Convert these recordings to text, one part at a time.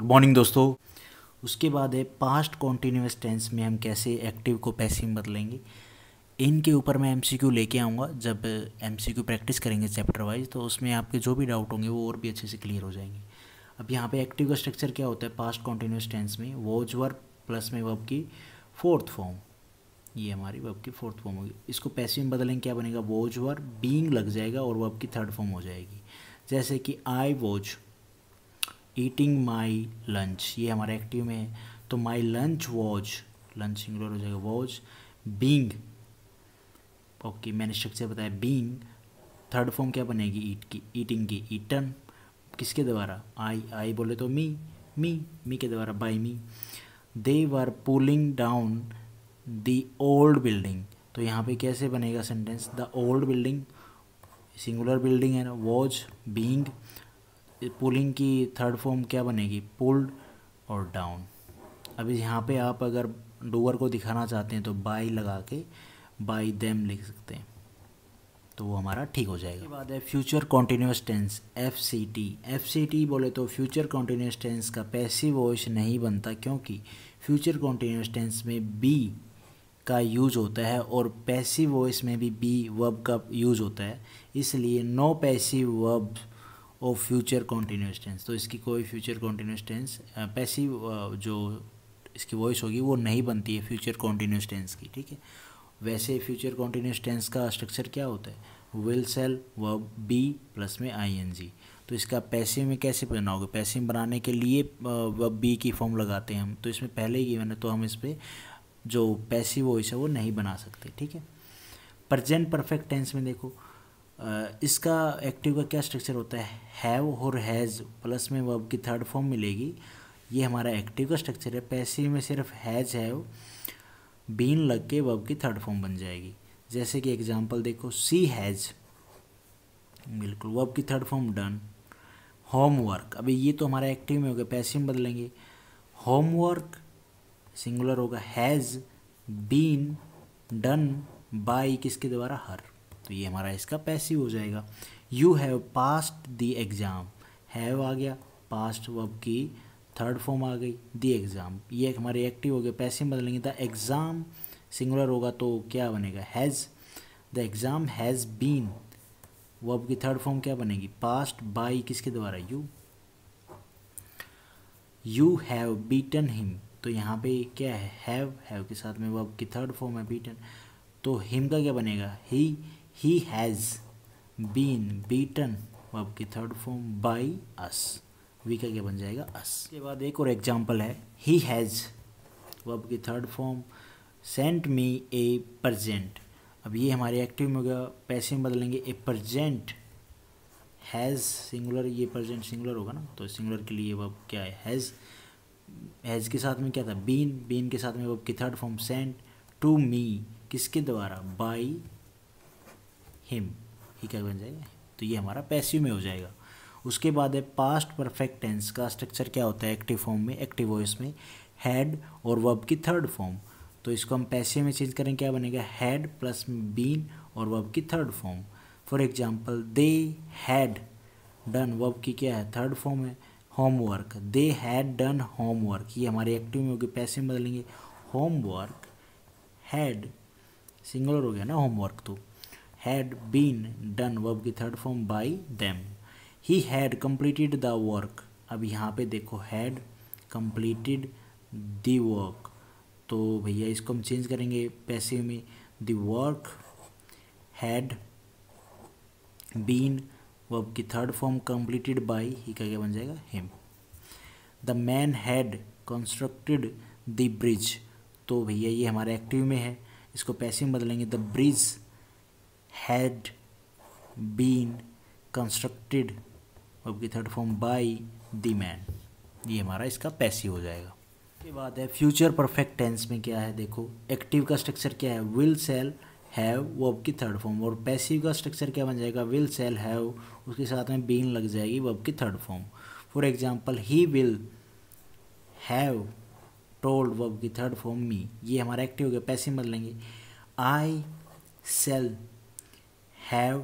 Good morning दोस्तों। उसके बाद है पास्ट कॉन्टीन्यूस टेंस में हम कैसे एक्टिव को पैसिव बदलेंगे। इनके ऊपर मैं एमसीक्यू लेके आऊँगा। जब एमसीक्यू प्रैक्टिस करेंगे चैप्टर वाइज तो उसमें आपके जो भी डाउट होंगे, वो और भी अच्छे से क्लियर हो जाएँगे। अब यहाँ पे एक्टिव का स्ट्रक्चर क्या होता है पास्ट कॉन्टीन्यूस टेंस में? वॉज़ वर्ब प्लस में वर्ब की फोर्थ फॉर्म ये हमारी वर्ब की फोर्थ फॉर्म होगी। इसको पैसिव में बदलेंगे, क्या बनेगा? वॉज़ वर्ब बींग लग जाएगा और वर्ब की थर्ड फॉर्म हो जाएगी। जैसे कि I was eating my lunch ये हमारे एक्टिव में है। तो my lunch was lunch singular हो जाएगा वॉज़ बींग ओके मैंने स्ट्रक्चर बताया बींग थर्ड फॉर्म क्या बनेगी? ईट की ईटिंग की. ईटन किसके द्वारा? आई आई बोले तो मी मी मी के द्वारा by me they were pulling down the old building तो यहाँ पे कैसे बनेगा sentence the old building singular building है ना वॉज़ बींग पुलिंग की थर्ड फॉर्म क्या बनेगी? पुल्ड और डाउन अभी यहाँ पे आप अगर डूअर को दिखाना चाहते हैं तो बाई लगा के बाई देम लिख सकते हैं। तो वो हमारा ठीक हो जाएगा। बाद है future continuous tense F C T F C T बोले तो फ्यूचर कॉन्टीन्यूस टेंस का पैसिव वॉइस नहीं बनता क्योंकि फ्यूचर कॉन्टीन्यूस टेंस में बी का यूज़ होता है और पैसिव वॉइस में भी बी वर्ब का यूज़ होता है। इसलिए no passive verb of future continuous tense तो इसकी कोई फ्यूचर कॉन्टीन्यूस टेंस पैसिव जो इसकी वॉइस होगी, वो नहीं बनती है फ्यूचर कॉन्टीन्यूस टेंस की, ठीक है? वैसे फ्यूचर कॉन्टीन्यूस टेंस का स्ट्रक्चर क्या होता है? विल सेल व बी प्लस में आई एन जी तो इसका पैसिव में कैसे बनाओगे? पैसिव बनाने के लिए व बी की फॉर्म लगाते हैं हम। तो इसमें पहले ही गिवन है तो हम इस पर जो पैसिव वॉइस है वो नहीं बना सकते, ठीक है? प्रजेंट परफेक्ट टेंस में देखो। इसका एक्टिव का क्या स्ट्रक्चर होता है? हैव और हैज़ प्लस में वर्ब की थर्ड फॉर्म मिलेगी। ये हमारा एक्टिव का स्ट्रक्चर है। पैसिव में सिर्फ़ हैज़ हैव बीन लग के वर्ब की थर्ड फॉर्म बन जाएगी। जैसे कि एग्जांपल देखो सी हैज़ बिल्कुल वर्ब की थर्ड फॉर्म डन होमवर्क अभी ये तो हमारा एक्टिव में हो गया पैसिव में बदलेंगे। होमवर्क सिंगुलर होगा हैज़ बीन डन बाई किसके द्वारा? हर। तो ये हमारा इसका पैसिव हो जाएगा। You have passed the exam have आ गया। पास्ट वर्ब की थर्ड फॉर्म आ गई। द एग्ज़ाम ये हमारे एक्टिव हो गए पैसिव बदलेंगे द एग्ज़ाम सिंगुलर होगा तो क्या बनेगा? Has the exam has been verb की थर्ड फॉर्म क्या बनेगी? पास्ट बाई किसके द्वारा? You you have beaten him तो यहाँ पे क्या है? हैव हैव के साथ में वर्ब की थर्ड फॉर्म है बीटन तो हिम का क्या बनेगा? He he has been beaten verb की third form by us we का क्या बन जाएगा? अस के बाद एक और एग्जांपल है. ही हैज़ वर्ब की third form sent me a present अब ये हमारे एक्टिव में हो गया. पैसे में बदलेंगे. ए प्रजेंट हैज़ सिंगुलर ये प्रजेंट सिंगुलर होगा ना? तो सिंगुलर के लिए वर्ब क्या है? हैज़ हैज़ के साथ में क्या था? बीन बीन के साथ में वर्ब की third form sent to me किसके द्वारा? बाई हिम ही क्या बन जाएगा? तो ये हमारा पैसिव में हो जाएगा। उसके बाद है पास्ट परफेक्ट टेंस का स्ट्रक्चर क्या होता है? एक्टिव फॉर्म में एक्टिव वॉइस में हैड और वर्ब की थर्ड फॉर्म तो इसको हम पैसिव में चेंज करें, क्या बनेगा? हैड प्लस बीन और वर्ब की third form for example they had done verb की क्या है? थर्ड फॉर्म है। Homework they had done homework ये हमारे एक्टिव में होगी पैसे में बदलेंगे। होमवर्क हैड सिंगुलर हो गया ना होमवर्क तो। Had been done, वर्ब की third form by them he had completed the work अब यहाँ पे देखो हैड completed द वर्क तो भैया इसको हम चेंज करेंगे पैसे में. The work had been verb की third form completed by he का क्या बन जाएगा? Him the man had constructed the bridge तो भैया ये हमारे एक्टिव में है. इसको पैसे में बदलेंगे. The bridge had been constructed verb की third form by the man ये हमारा इसका पैसिव हो जाएगा। उसके बाद है फ्यूचर परफेक्ट टेंस में क्या है? देखो एक्टिव का स्ट्रक्चर क्या है? विल सेल हैव वर्ब की थर्ड फॉर्म और पैसिव का स्ट्रक्चर क्या बन जाएगा? विल सेल हैव उसके साथ में बीन लग जाएगी वर्ब की third form for example he will have told verb की थर्ड फॉर्म मी ये हमारा एक्टिव हो गया पैसिव बदलेंगे I shall have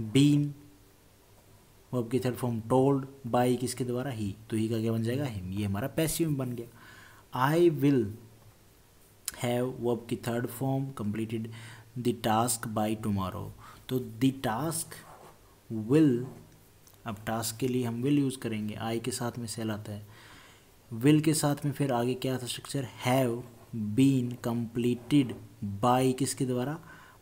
been verb की थर्ड फॉर्म टोल्ड बाई किसके द्वारा? ही तो ही का क्या बन जाएगा? हिम ये हमारा पैसिव बन गया। आई विल हैव वर्ब की third form completed the task by tomorrow तो द टास्क विल अब टास्क के लिए हम विल यूज़ करेंगे। आई के साथ में सेल आता है। विल के साथ में फिर आगे क्या था structure have been completed by किसके द्वारा?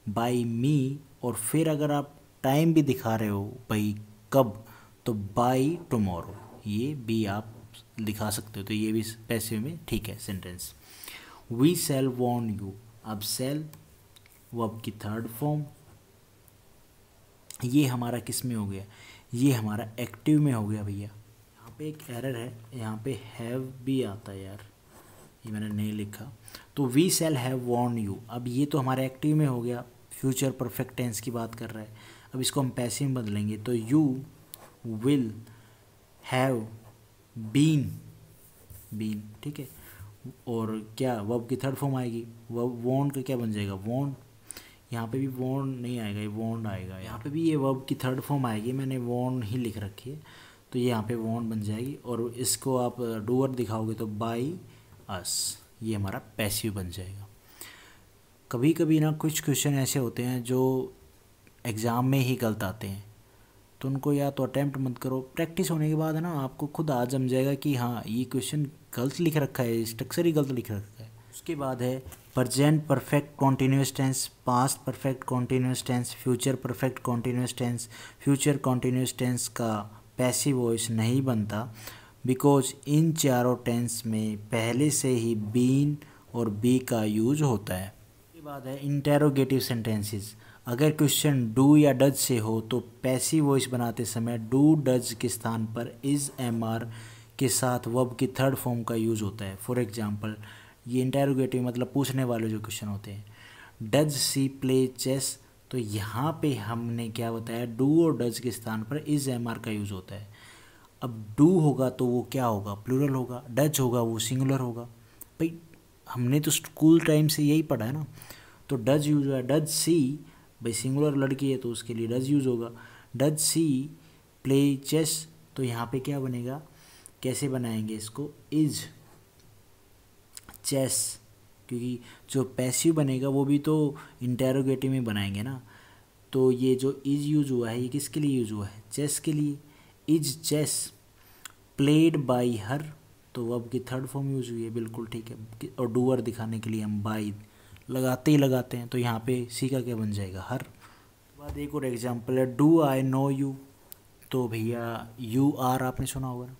बाय मी और फिर अगर आप टाइम भी दिखा रहे हो भाई कब तो बाय टमोरो ये भी आप दिखा सकते हो। तो ये भी पैसे में ठीक है sentence we shall won you अब सेल वब की थर्ड फॉर्म ये हमारा किसमें हो गया? ये हमारा एक्टिव में हो गया भैया। यहाँ पे एक एरर है। यहाँ पे हैव भी आता है यार। ये मैंने नहीं लिखा। तो we shall have won you अब ये तो हमारे एक्टिव में हो गया। फ्यूचर परफेक्ट टेंस की बात कर रहा है। अब इसको हम पैसे में बदलेंगे। तो you will have been been ठीक है? और क्या वब की थर्ड फॉर्म आएगी। वब वॉन्ट का क्या बन जाएगा? वॉन्ट यहाँ पे भी वॉन नहीं आएगा, ये वॉन्ड आएगा। यहाँ पे भी ये वर्ब की थर्ड फॉर्म आएगी। मैंने वॉन ही लिख रखी है। तो ये यहाँ पे वॉन बन जाएगी। और इसको आप डूअर दिखाओगे तो बाई अस ये हमारा पैसिव बन जाएगा। कभी कभी ना कुछ क्वेश्चन ऐसे होते हैं जो एग्ज़ाम में ही गलत आते हैं। तो उनको या तो अटैम्प्ट मत करो। प्रैक्टिस होने के बाद है ना आपको खुद आ जम जाएगा कि हाँ ये क्वेश्चन गलत लिख रखा है स्ट्रक्चर ही गलत लिख रखा है। उसके बाद है present perfect continuous tense past perfect continuous tense future perfect continuous tense future continuous tense का पैसिव वॉइस नहीं बनता। बिकॉज़ इन चारों टेंस में पहले से ही बीन और बी का यूज़ होता है। बाद है इंटेरोगेटिव सेंटेंसेस अगर क्वेश्चन डू या डज से हो तो पैसिव वॉइस बनाते समय डू डज के स्थान पर इज़ एम आर के साथ वब की थर्ड फॉर्म का यूज़ होता है। फॉर एग्ज़ाम्पल ये इंटेरोगेटिव मतलब पूछने वाले जो क्वेश्चन होते हैं। डज सी प्ले चेस तो यहाँ पे हमने क्या बताया डू और डज के स्थान पर इज़ एम आर का यूज़ होता है। अब डू होगा तो वो क्या होगा? प्लूरल होगा। डज होगा वो सिंगुलर होगा। भाई हमने तो स्कूल टाइम से यही पढ़ा है ना। तो डज यूज़ हुआ डज सी भाई सिंगुलर लड़की है तो उसके लिए डज यूज़ होगा। डज सी प्ले चेस तो यहाँ पे क्या बनेगा? कैसे बनाएँगे इसको? इज़ चेस क्योंकि जो पैसिव बनेगा वो भी तो इंटेरोगेटिव में बनाएँगे ना। तो ये जो इज़ यूज़ हुआ है, ये किसके लिए यूज़ हुआ है? चेस के लिए। Is chess played by her तो अब की थर्ड फॉर्म यूज़ हुई है, बिल्कुल ठीक है। और डूअर दिखाने के लिए हम बाई लगाते ही लगाते हैं तो यहाँ पे सी का क्या बन जाएगा? हर। बाद एक और एग्ज़ाम्पल है डू आई नो यू तो भैया यू आर आपने सुना होगा ना?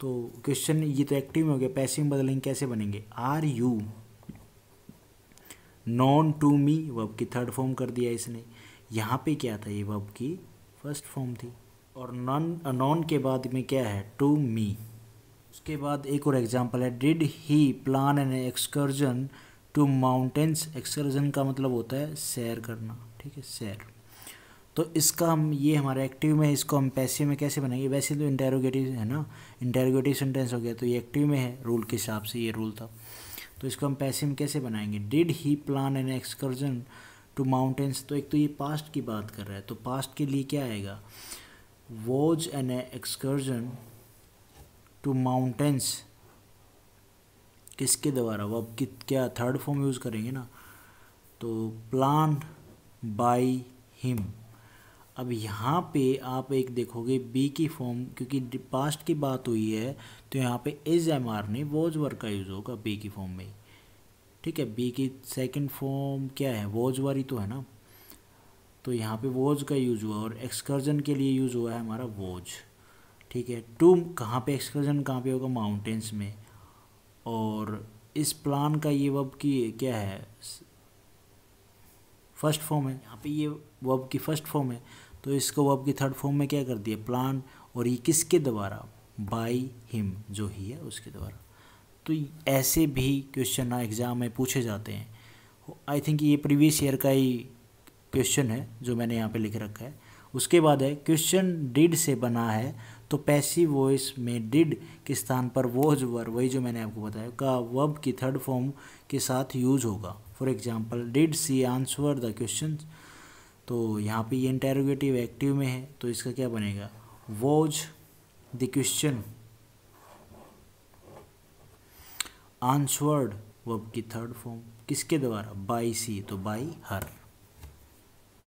तो क्वेश्चन ये तो एक्टिव में हो गया पैसिव में बदलेंगे, कैसे बनेंगे? Are you known to me verb की थर्ड फॉर्म कर दिया इसने। यहाँ पे क्या था ये? वब की फ़र्स्ट फॉर्म थी। और नॉन नॉन के बाद में क्या है? टू मी उसके बाद एक और एग्जांपल है did he plan an excursion to mountains excursion का मतलब होता है सैर करना, ठीक है, सैर। तो इसका हम, ये हमारा एक्टिव में इसको हम पैसे में कैसे बनाएँगे? वैसे तो इंटेरोगेटिव है ना इंटेरोगेटिव सेंटेंस हो गया तो ये एक्टिव में है रूल के हिसाब से ये रूल था। तो इसको हम पैसे में कैसे बनाएँगे? Did he plan an excursion to mountains तो एक तो ये पास्ट की बात कर रहा है तो पास्ट के लिए क्या आएगा? Was an excursion to mountains किसके द्वारा? वो अब कित, क्या थर्ड फॉर्म यूज़ करेंगे ना? तो प्लान बाई हिम अब यहाँ पे आप एक देखोगे बी की फॉर्म क्योंकि पास्ट की बात हुई है तो यहाँ पे इज़ एम आर नहीं वॉज़ वर का यूज़ होगा बी की फॉर्म में ठीक है बी की सेकंड फॉर्म क्या है? वॉज़ वर ही तो है ना? तो यहाँ पे वॉज़ का यूज़ हुआ और एक्सकर्जन के लिए यूज़ हुआ है हमारा वॉज़ ठीक है, टू कहाँ पे एक्सकर्जन कहाँ पे होगा? माउंटेन्स में। और इस प्लान का ये वब की क्या है? फ़र्स्ट फॉर्म है। यहाँ पे ये वब की फ़र्स्ट फॉर्म है। तो इसको वब की थर्ड फॉर्म में क्या कर दिया? प्लान और ये किसके द्वारा? बाई हिम जो ही है, उसके द्वारा। तो ऐसे भी क्वेश्चन एग्ज़ाम में पूछे जाते हैं। आई थिंक ये प्रीवियस ईयर का ही क्वेश्चन है, जो मैंने यहाँ पे लिख रखा है। उसके बाद है क्वेश्चन डिड से बना है तो पैसिव वॉइस में डिड के स्थान पर वोज वर, वही जो मैंने आपको बताया, का वब की थर्ड फॉर्म के साथ यूज़ होगा। For example did she answer the question तो यहाँ पे ये इंटेरोगेटिव एक्टिव में है तो इसका क्या बनेगा? Was the question answered verb की थर्ड फॉर्म किसके द्वारा? बाई सी तो बाई हर